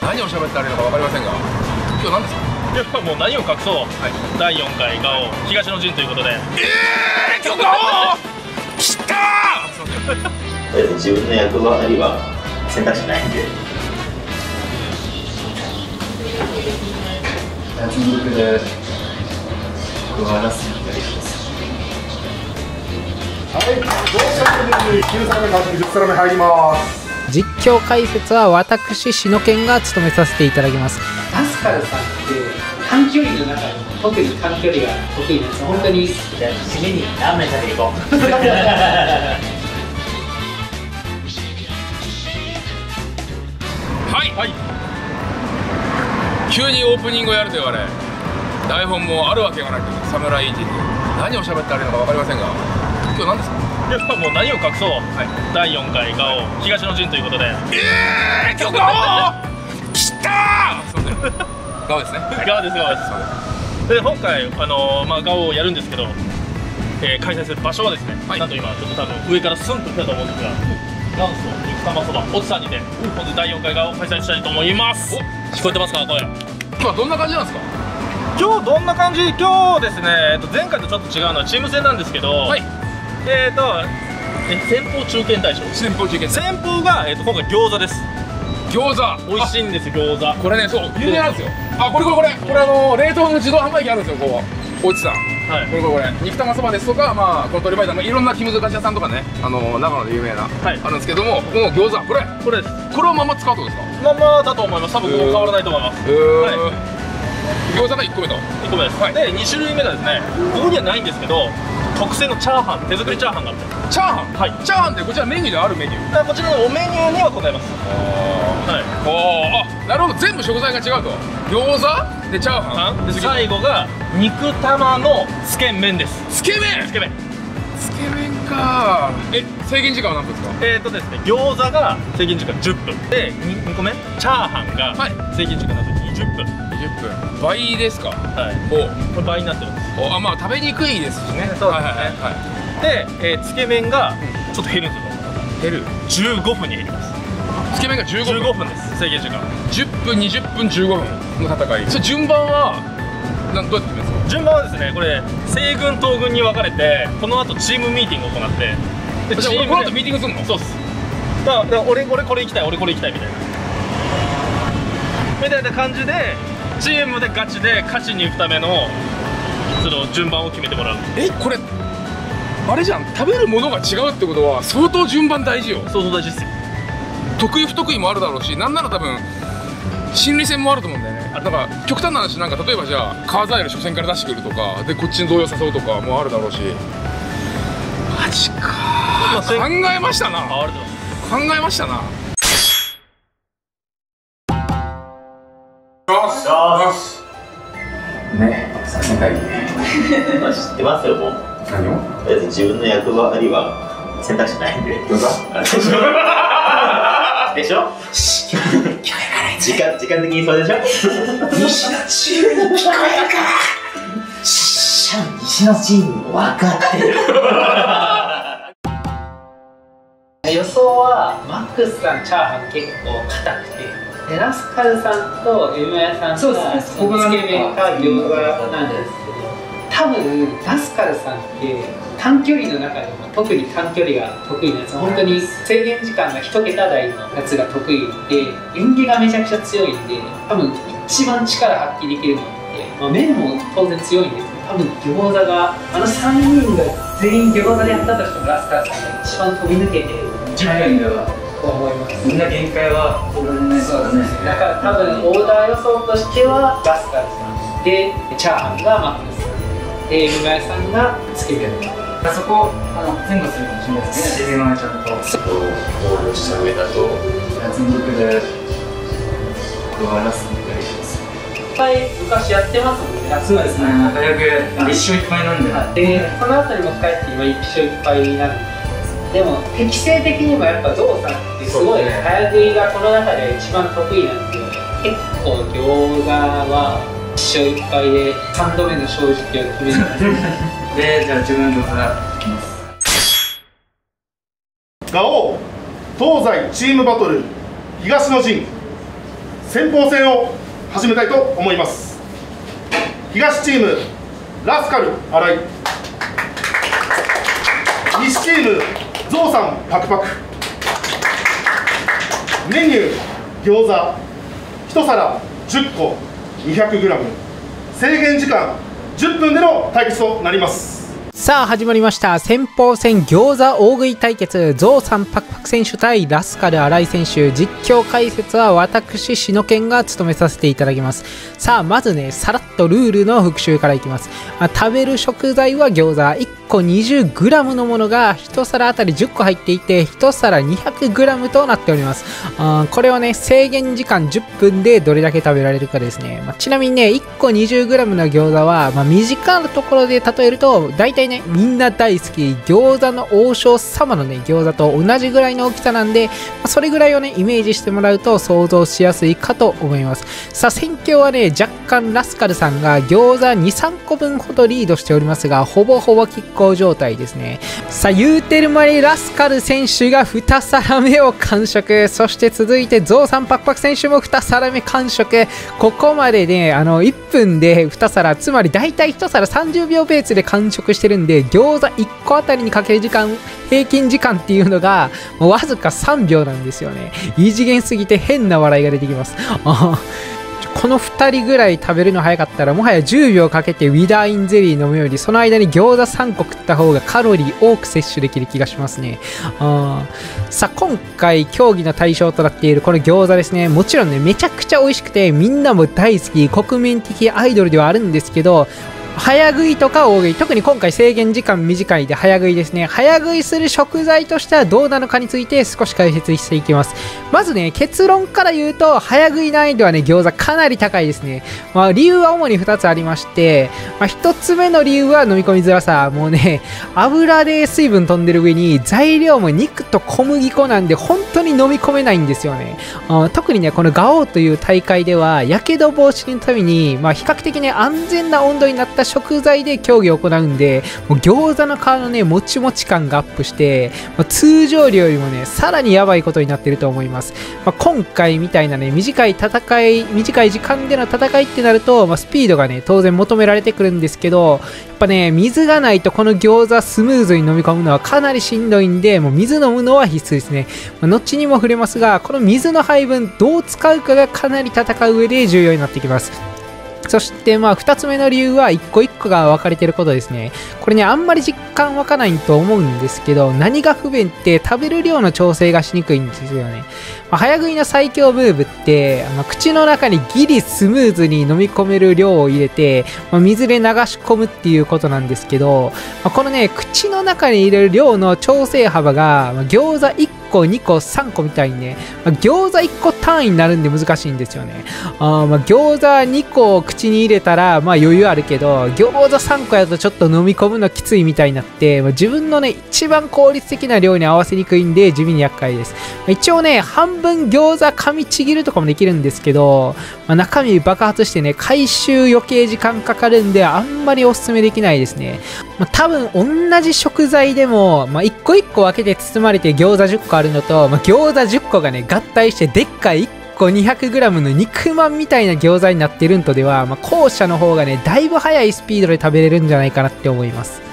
何を喋ってあれるのか分かりませんが今日何ですか？いやもう何を隠そう、はい。第4回ガオ東の陣ということで。ええー、今日が来た！ーすいませんとりあえず自分の役割は選択肢ないんで。脱力で僕はラストにやりますはい、どうした9皿目、勝ちに10皿目入ります。実況解説は私篠健が務めさせていただきます。ラスカルさんって短距離の中でも特に短距離が得意なんです。本当にじゃあ締めにラーメン食べに行こはい、はい、急にオープニングをやると言われ台本もあるわけがなく侍インティ何を喋ってあれるのか分かりませんが今日何ですか？い。やもう何を隠そう、第4回ガオ東の陣ということで。ええー、今日が来たー！オですね。ガオですガオです。で今回、あのーまあ、ガオをやるんですけど、えー開催する場所はですね、なんと今ちょっと多分上からスンと来たと思うんですが元祖肉玉そばおじさんにて本日第4回ガオを開催したいと思います。聞こえてますか声。今どんな感じなんですか？今日どんな感じ？今日ですね、えっと、前回とちょっと違うのはチーム戦なんですけど、はいえっ、とえ先方中堅大将。先方中堅。先方が、えっと今回餃子です。餃子。美味しいんですよ餃子。これねそう有名なんですよ。あこれこれこれ。これあの冷凍の自動販売機あるんですよこうおじさんはい。これこれこれ。肉玉そばですとかまあこの鶏白湯のいろんなキムズ菓子屋さんとかねあの長野で有名な、はい。あるんですけどもこの餃子これ。これです。これをまんま使うとですか？まんまだと思います。多分ここ変わらないと思います。はい。餃子が1個目と。1個目です、はい。で2種類目がですねここにはないんですけど特製のチャーハン手作りチャーハンがあって。チャーハン？はい。チャーハンってこちらメニューであるメニュー？こちらのおメニューには答えます。はい。おーあなるほど全部食材が違うと。餃子？でチャーハン？で最後が肉玉のつけ麺です。つけ麺？つけ麺。つけ麺か。え制限時間は何分ですか？えーとですね餃子が制限時間10分で 2, 個目？チャーハンがはい。制限時間だと20分20分倍ですか？はい。おこれ倍になってるあまあ食べにくいですしね。そうですね。はいはいで、えーつけ麺がちょっと減るんですよ。減る？15分に減ります。つけ麺が15分。15分です制限時間。10分20分15分の戦い。それ順番はなんどうやってです順番はですねこれ西軍東軍に分かれてこの後チームミーティングを行って。でゃあ俺この後ミーティングするの？そうです。だから俺俺これ行きたい俺これ行きたいみたいな。みたいな感じでチームでガチで勝ちに行くための順番を決めてもらう。えこれあれじゃん。食べるものが違うってことは相当順番大事よ。相当大事ですよ。得意不得意もあるだろうしなんなら多分心理戦もあると思うんだよね。なんか極端な話なんか例えばじゃあカーザイル初戦から出してくるとかでこっちに動揺させるとかもあるだろうし。マジか。まあ考えましたな。考えましたなね作戦会議うまあ知ってますよもう。何を？とりあえず自分の役割は選択肢ないんで。餃子 でしょ？時間時間的にそれでしょ？西のチームに聞こえるか西のチーム分かってる。予想はマックスさんチャーハン結構硬くてでラスカルさんとエムヤさんがそうですねそのつけ麺か餃子なんです多分ラスカルさんって短距離の中でも特に短距離が得意なんです本当に制限時間が1桁台のやつが得意で演技がめちゃくちゃ強いんで多分一番力発揮できるのって、まあ、麺も当然強いんですけど多分餃子があの3人が全員餃子でやったとしてもラスカルさんが一番飛び抜けてる。じゃないか思います。みんな限界はそうですね。だから多分オーダー予想としてはラスカルさんでチャーハンがマックスさんでエムガイさんがつけてる。あそこあの前後するかもしれないですね。自然はちゃんとゴールした上だと脱力で僕はラストにやります。いっぱい昔やってますもんね。そうですね。大学一生いっぱいなんででその後にも帰って今一生いっぱいになる。ででも適性的にもやっぱゾウさんってすごい早食いがこの中で一番得意なんで結構餃子は一生いっぱいで3度目の正直を決める。でじゃあ自分の餃子いきますガオ東西チームバトル東の陣先鋒戦を始めたいと思います。東チームラスカル新井西チームゾウさんパクパク。メニュー餃子。1皿10個。200g 制限時間10分での対決となります。さあ始まりました。先鋒戦餃子大食い対決。ゾウさんパクパク選手対ラスカル新井選手。実況解説は私篠健が務めさせていただきます。さあまずねさらっとルールの復習からいきます、あ、食べる食材は餃子。個 20g のものが1皿あたり10個入っていて1皿 200g となっております。あこれはね制限時間10分でどれだけ食べられるかですね、まあ、ちなみにね1個 20g の餃子は、まあ、身近なところで例えると大体ねみんな大好き餃子の王将様のね餃子と同じぐらいの大きさなんで、まあ、それぐらいをねイメージしてもらうと想像しやすいかと思います。さあ戦況はね若干ラスカルさんが餃子23個分ほどリードしておりますがほぼほぼ拮抗状態ですね。さあ言うてる間にラスカル選手が2皿目を完食。そして続いてゾウさんパクパク選手も2皿目完食。ここまでねあの1分で2皿つまり大体1皿30秒ペースで完食してるんで餃子1個あたりにかける時間平均時間っていうのがもうわずか3秒なんですよね。異次元すぎて変な笑いが出てきます。この2人ぐらい食べるの早かったらもはや10秒かけてウィダーインゼリー飲むよりその間に餃子3個食った方がカロリー多く摂取できる気がしますね。あさあ今回競技の対象となっているこの餃子ですね。もちろんねめちゃくちゃ美味しくてみんなも大好き国民的アイドルではあるんですけど早食いとか大食い。特に今回制限時間短いで早食いですね。早食いする食材としてはどうなのかについて少し解説していきます。まずね結論から言うと早食い難易度はね餃子かなり高いですね。まあ理由は主に2つありまして、まあ、1つ目の理由は飲み込みづらさ。もうね油で水分飛んでる上に材料も肉と小麦粉なんで本当に飲み込めないんですよね。あ特にねこのガオーという大会ではやけど防止のために、まあ、比較的ね安全な温度になったった食材で競技を行うんで、もう餃子の皮のね、もちもち感がアップして、まあ、通常量よりもね、さらにやばいことになってると思います。まあ、今回みたいなね、短い戦い、短い時間での戦いってなると、まあ、スピードがね、当然求められてくるんですけど、やっぱね、水がないとこの餃子スムーズに飲み込むのはかなりしんどいんで、もう水飲むのは必須ですね。まあ、後にも触れますが、この水の配分どう使うかがかなり戦う上で重要になってきます。そしてまあ2つ目の理由は1個1個が分かれてることですね。これね、あんまり実感湧かないと思うんですけど、何が不便って食べる量の調整がしにくいんですよね。まあ、早食いの最強ムーブって、まあ、口の中にギリスムーズに飲み込める量を入れて、まあ、水で流し込むっていうことなんですけど、まあ、このね、口の中に入れる量の調整幅が、まあ、餃子1個、2個、3個みたいにね、まあ、餃子1個単位になるんで難しいんですよね。あまあ、餃子2個を口に入れたら、まあ余裕あるけど、餃子3個やとちょっと飲み込むのきついみたいになって、まあ、自分のね、一番効率的な量に合わせにくいんで、地味に厄介です。まあ、一応ね、半分餃子噛みちぎるとかもできるんですけど、まあ、中身爆発してね、回収余計時間かかるんで、あんまりおすすめできないですね。まあ、多分同じ食材でも、まあ、1個1個分けて包まれて餃子10個あるのと、まあ、餃子10個がね、合体してでっかい1個 200g の肉まんみたいな餃子になってるんとでは、まあ、後者の方がね、だいぶ速いスピードで食べれるんじゃないかなって思います。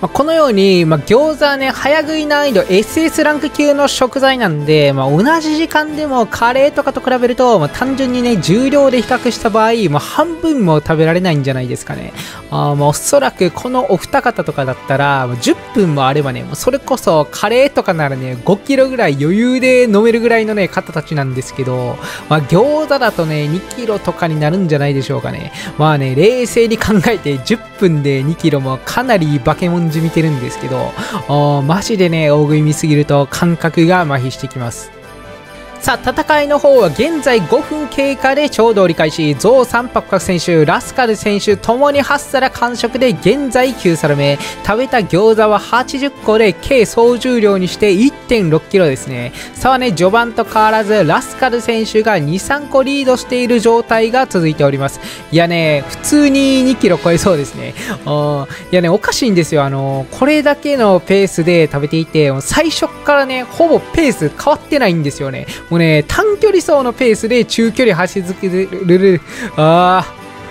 まあ、このように、まあ、餃子はね、早食い難易度 SS ランク級の食材なんで、まあ、同じ時間でもカレーとかと比べると、まあ、単純にね、重量で比較した場合、まあ、半分も食べられないんじゃないですかね。あまあ、おそらくこのお二方とかだったら、10分もあればね、それこそカレーとかならね、5キロぐらい余裕で飲めるぐらいのね、方たちなんですけど、まあ、餃子だとね、2キロとかになるんじゃないでしょうかね。まあね、冷静に考えて10 1分で2キロもかなりバケモンじみてるんですけど、マジでね、大食い見すぎると感覚が麻痺してきます。さあ、戦いの方は現在5分経過でちょうど折り返し、ゾウ3泊各選手、ラスカル選手ともに8皿完食で現在9皿目。食べた餃子は80個で計総重量にして1.6 k g ですね。差はね、序盤と変わらず、ラスカル選手が2、3個リードしている状態が続いております。いやね、普通に2 k g 超えそうですね。いやね、おかしいんですよ。あの、これだけのペースで食べていて、最初からね、ほぼペース変わってないんですよね。もうね短距離走のペースで中距離走り続ける。あ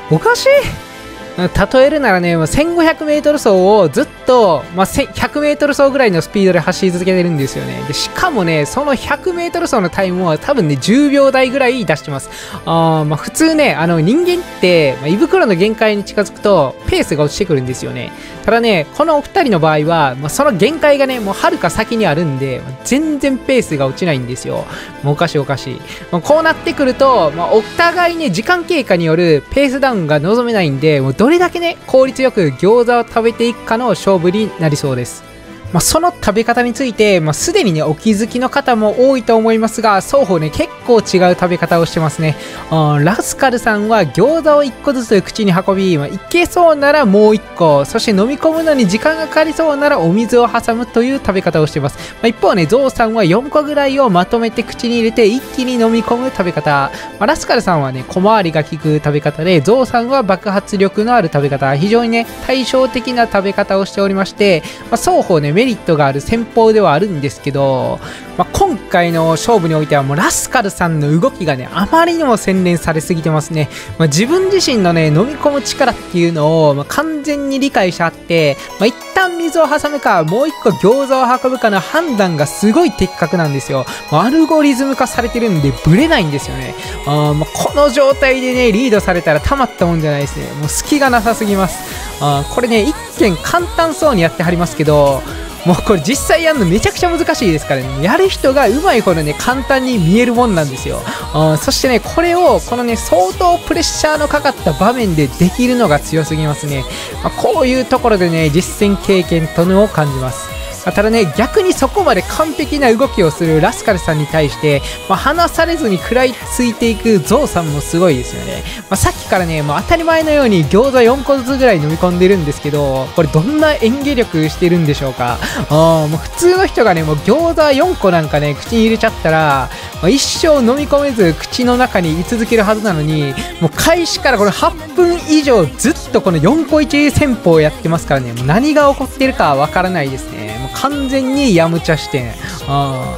ーおかしい。例えるならね、1500m 走をずっと、まあ、100m 走ぐらいのスピードで走り続けてるんですよね。でしかもね、その 100m 走のタイムは多分ね、10秒台ぐらい出してます。あまあ、普通ね、あの人間って、まあ、胃袋の限界に近づくと、ペースが落ちてくるんですよね。ただね、このお二人の場合は、まあ、その限界がね、もうはるか先にあるんで、全然ペースが落ちないんですよ。もうおかしいおかしい。まあ、こうなってくると、まあ、お互いね、時間経過によるペースダウンが望めないんで、もうどれだけね、効率よく餃子を食べていくかの勝負になりそうです。まあ、その食べ方について、まあ、すでにね、お気づきの方も多いと思いますが、双方ね、結構違う食べ方をしてますね。ラスカルさんは餃子を1個ずつ口に運び、まあ、いけそうならもう1個、そして飲み込むのに時間がかかりそうならお水を挟むという食べ方をしてます。まあ、一方ね、ゾウさんは4個ぐらいをまとめて口に入れて一気に飲み込む食べ方。まあ、ラスカルさんはね、小回りが効く食べ方で、ゾウさんは爆発力のある食べ方。非常にね、対照的な食べ方をしておりまして、まあ、双方ね、メリットがある戦法ではあるんですけど、まあ、今回の勝負においてはもうラスカルさんの動きがね、あまりにも洗練されすぎてますね。まあ、自分自身のね、飲み込む力っていうのを、まあ、完全に理解してあって、まあ、一旦水を挟むか、もう一個餃子を運ぶかの判断がすごい的確なんですよ。まあ、アルゴリズム化されてるんで、ブレないんですよね。あまあ、この状態でね、リードされたらたまったもんじゃないですね。もう隙がなさすぎます。あこれね、一見簡単そうにやってはりますけど、もうこれ実際やるのめちゃくちゃ難しいですからね。やる人がうまいほどね簡単に見えるもんなんですよ、うん、そしてねこれをこのね相当プレッシャーのかかった場面でできるのが強すぎますね、まあ、こういうところでね実践経験とのを感じます。まただね、逆にそこまで完璧な動きをするラスカルさんに対して、まあ、離されずに食らいついていくゾウさんもすごいですよね。まあ、さっきからね、もう当たり前のように餃子4個ずつぐらい飲み込んでるんですけど、これどんな演技力してるんでしょうか。あもう普通の人がね、もう餃子4個なんかね、口に入れちゃったら、まあ、一生飲み込めず口の中に居続けるはずなのに、もう開始からこの8分以上ずっとこの4個1戦法をやってますからね、もう何が起こってるかわからないですね。完全にやむちゃしてん、あ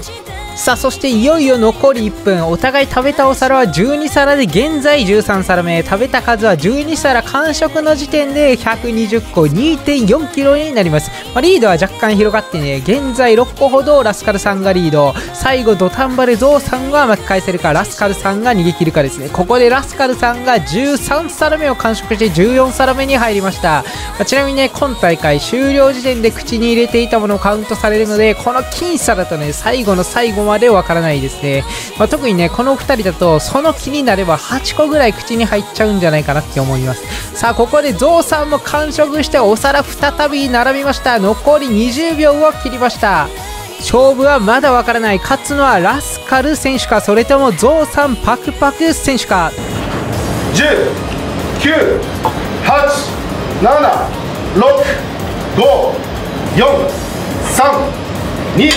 さあそしていよいよ残り1分。お互い食べたお皿は12皿で現在13皿目。食べた数は12皿完食の時点で120個 2.4kg になります、まあ、リードは若干広がってね現在6個ほどラスカルさんがリード。最後土壇場でゾウさんが巻き返せるかラスカルさんが逃げ切るかですね。ここでラスカルさんが13皿目を完食して14皿目に入りました、まあ、ちなみにね今大会終了時点で口に入れていたものをカウントされるのでこの僅差だとね最後の最後までわからないですね、まあ、特にねこの2人だとその気になれば8個ぐらい口に入っちゃうんじゃないかなって思います。さあここでゾウさんも完食してお皿再び並びました。残り20秒を切りました。勝負はまだわからない。勝つのはラスカル選手かそれともゾウさんパクパク選手か。10 9 8 7 6 5 4 3 2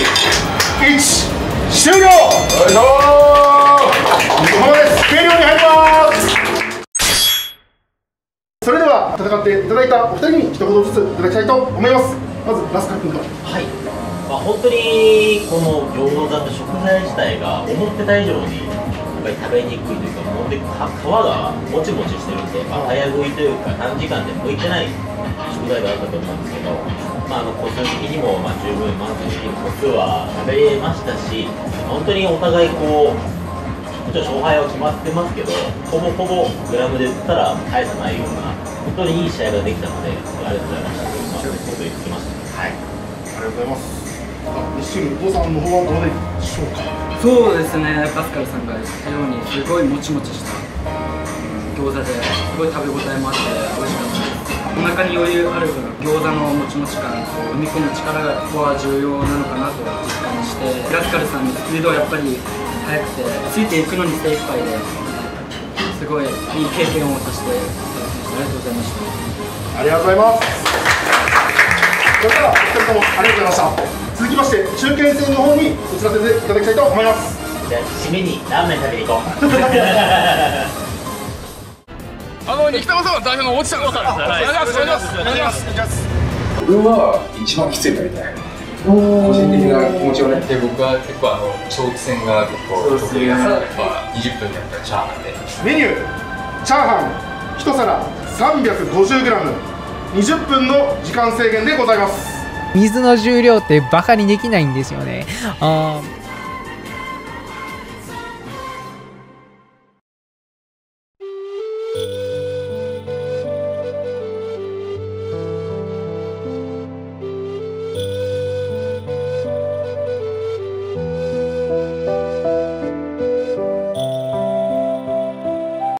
1終了。よいしょここまで計量に入りますそれでは戦っていただいたお二人に一言ずついただきたいと思います。まずラスカル君からはい。まあ、本当にこの餃子って食材自体が思ってた以上にやっぱり食べにくいというかもんで皮がもちもちしてるんで、まあ、早食いというか短時間で向いてない食材があったと思うんですけどまあ、あの個数的にも、まあ、十分満足できる個数は食べれましたし本当にお互いこうもちろん勝敗は決まってますけどほぼほぼグラムで言ったら大差ないような本当にいい試合ができたのでありがとうございましたということにつきます。はい。ありがとうございます。一瞬お父さんの方はどうでしょうか？そうですね。パスカルさんが言ったようにすごいもちもちした餃子ですごい食べ応えもあって美味しかったお腹に余裕ある分餃子のもちもち感と飲み込む力がここは重要なのかなと実感してラスカルさんのスピードはやっぱり速くてついていくのに精一杯ですごいいい経験をさせてありがとうございました。ありがとうございますそれではお二人ともありがとうございました。続きまして中堅戦の方に移らせていただきたいと思います。じゃあ締めにラーメン食べに行こう あの肉玉さんは代表の落ちさんです。お願いします。お願いします。お願いします。自分は一番きつい食べたい。個人的な気持ちをねで僕は結構あの長期戦が結構得意だからやっぱ20分だったらチャーハンでメニューチャーハン1皿 350g20 分の時間制限でございます水の重量ってバカにできないんですよねあー